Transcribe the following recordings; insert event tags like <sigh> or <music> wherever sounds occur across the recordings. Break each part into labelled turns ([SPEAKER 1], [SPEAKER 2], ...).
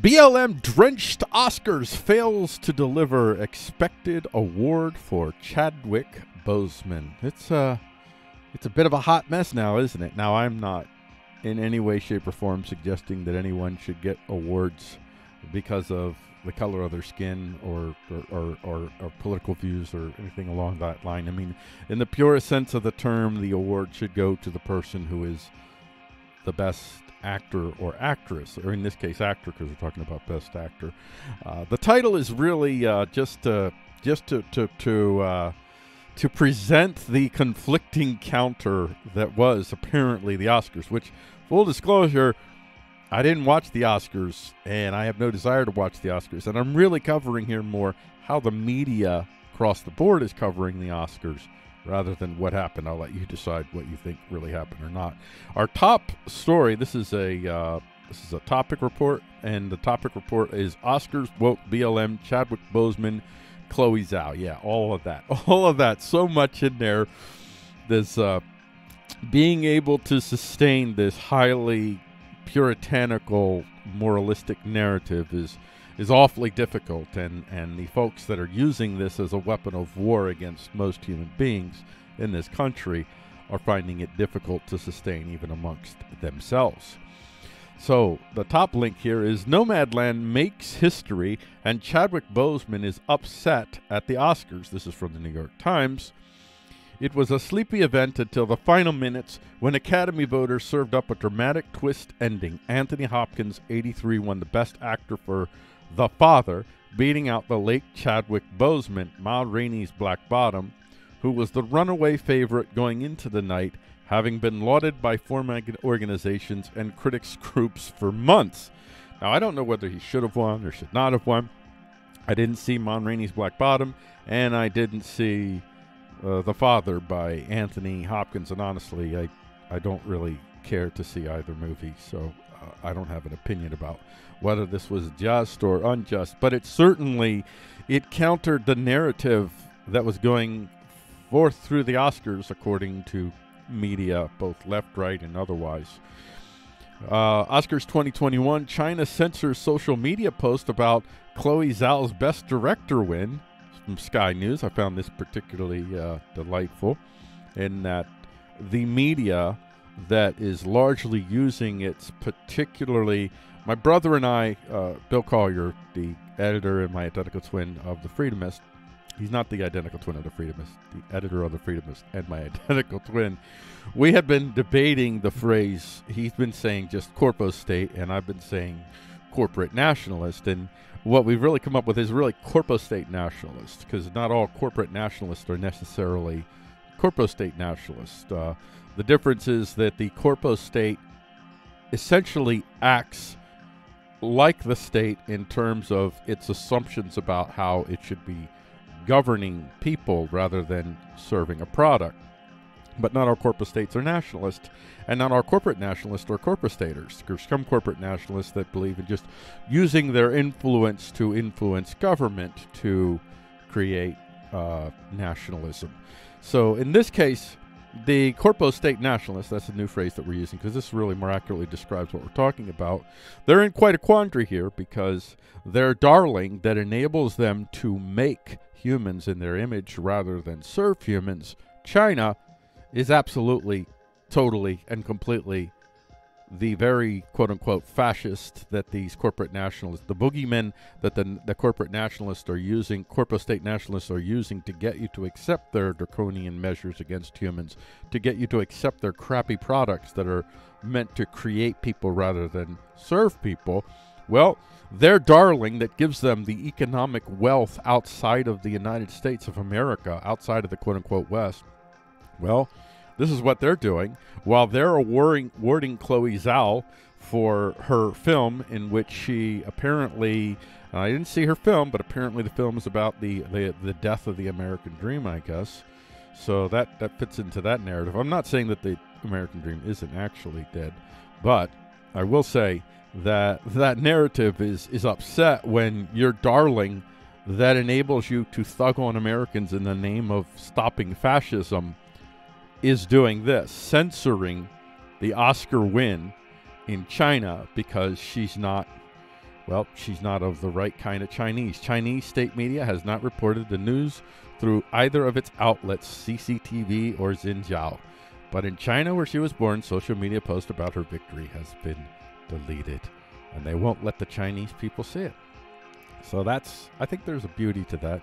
[SPEAKER 1] BLM drenched Oscars fails to deliver expected award for Chadwick Boseman. It's a it's a bit of a hot mess now, isn't it? Now I'm not in any way, shape, or form suggesting that anyone should get awards because of the color of their skin or or, or, or, or political views or anything along that line. I mean, in the purest sense of the term, the award should go to the person who is the best actor or actress, or in this case, actor, because we're talking about best actor. Uh, the title is really uh, just to, just to to to uh, to present the conflicting counter that was apparently the Oscars. Which, full disclosure, I didn't watch the Oscars, and I have no desire to watch the Oscars. And I'm really covering here more how the media across the board is covering the Oscars rather than what happened. I'll let you decide what you think really happened or not. Our top story. This is a uh, this is a topic report, and the topic report is Oscars woke BLM Chadwick Boseman, Chloe Zhao. Yeah, all of that, <laughs> all of that. So much in there. This uh, being able to sustain this highly puritanical, moralistic narrative is is awfully difficult, and, and the folks that are using this as a weapon of war against most human beings in this country are finding it difficult to sustain even amongst themselves. So, the top link here is Nomadland makes history, and Chadwick Boseman is upset at the Oscars. This is from the New York Times. It was a sleepy event until the final minutes when Academy voters served up a dramatic twist ending. Anthony Hopkins, 83, won the Best Actor for the Father, beating out the late Chadwick Boseman, Ma Rainey's Black Bottom, who was the runaway favorite going into the night, having been lauded by foreign organizations and critics groups for months. Now, I don't know whether he should have won or should not have won. I didn't see Ma Rainey's Black Bottom, and I didn't see uh, The Father by Anthony Hopkins, and honestly, I, I don't really care to see either movie, so I don't have an opinion about whether this was just or unjust, but it certainly it countered the narrative that was going forth through the Oscars, according to media, both left, right, and otherwise. Uh, Oscars 2021, China censors social media post about Chloe Zhao's Best Director win. From Sky News, I found this particularly uh, delightful in that the media that is largely using its particularly my brother and I, uh, Bill Collier, the editor and my identical twin of The Freedomist, he's not the identical twin of The Freedomist, the editor of The Freedomist, and my <laughs> identical twin, we have been debating the phrase, he's been saying just corpo state, and I've been saying corporate nationalist. And what we've really come up with is really corpo state nationalist, because not all corporate nationalists are necessarily corpo state nationalists. Uh, the difference is that the corpo state essentially acts like the state in terms of its assumptions about how it should be governing people rather than serving a product. But not all corporate states are nationalists, and not all corporate nationalists are corporate staters. There's some corporate nationalists that believe in just using their influence to influence government to create uh, nationalism. So in this case, the corpo state nationalists, that's a new phrase that we're using because this really more accurately describes what we're talking about. They're in quite a quandary here because their darling that enables them to make humans in their image rather than serve humans, China, is absolutely, totally, and completely the very quote unquote fascist that these corporate nationalists, the boogeymen that the, the corporate nationalists are using, corporate state nationalists are using to get you to accept their draconian measures against humans, to get you to accept their crappy products that are meant to create people rather than serve people. Well, their darling that gives them the economic wealth outside of the United States of America, outside of the quote unquote West, well, this is what they're doing while they're awarding, awarding Chloe Zhao for her film in which she apparently uh, I didn't see her film, but apparently the film is about the, the the death of the American dream, I guess. So that that fits into that narrative. I'm not saying that the American dream isn't actually dead, but I will say that that narrative is is upset when your darling that enables you to thug on Americans in the name of stopping fascism is doing this, censoring the Oscar win in China because she's not, Well, she's not of the right kind of Chinese. Chinese state media has not reported the news through either of its outlets, CCTV or Xinhua. But in China, where she was born, social media posts about her victory has been deleted, and they won't let the Chinese people see it. So that's, I think there's a beauty to that.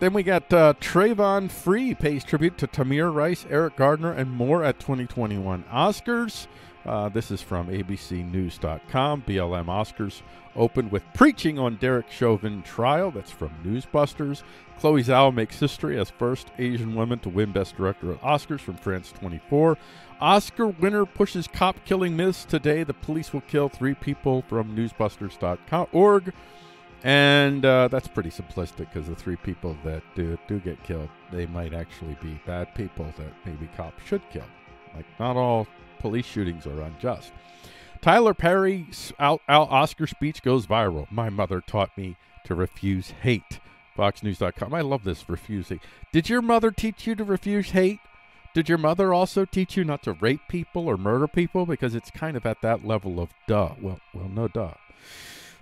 [SPEAKER 1] Then we got uh, Travon Free pays tribute to Tamir Rice, Eric Gardner, and more at 2021 Oscars. Uh, this is from ABCNews.com. BLM Oscars opened with preaching on Derek Chauvin trial. That's from Newsbusters. Chloe Zhao makes history as first Asian woman to win Best Director at Oscars from France 24. Oscar winner pushes cop killing myths today. The police will kill three people from Newsbusters.org. And uh, that's pretty simplistic because the three people that do, do get killed, they might actually be bad people that maybe cops should kill. Like, not all police shootings are unjust. Tyler Perry's out, out Oscar speech goes viral. My mother taught me to refuse hate. FoxNews.com. I love this refusing. Did your mother teach you to refuse hate? Did your mother also teach you not to rape people or murder people? Because it's kind of at that level of duh. Well, well, no duh.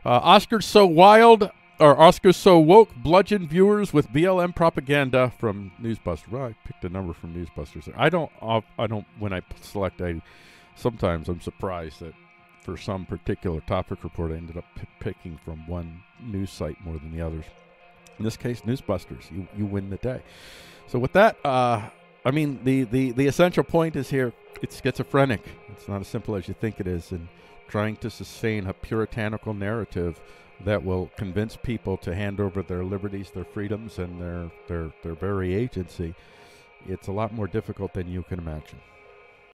[SPEAKER 1] Uh, Oscars so wild, or Oscars so woke, bludgeon viewers with BLM propaganda from Newsbusters. Well, I picked a number from Newsbusters. I don't. Uh, I don't. When I select, I sometimes I'm surprised that for some particular topic report, I ended up picking from one news site more than the others. In this case, Newsbusters. You you win the day. So with that, uh, I mean the, the the essential point is here. It's schizophrenic. It's not as simple as you think it is, and trying to sustain a puritanical narrative that will convince people to hand over their liberties, their freedoms, and their their their very agency. It's a lot more difficult than you can imagine.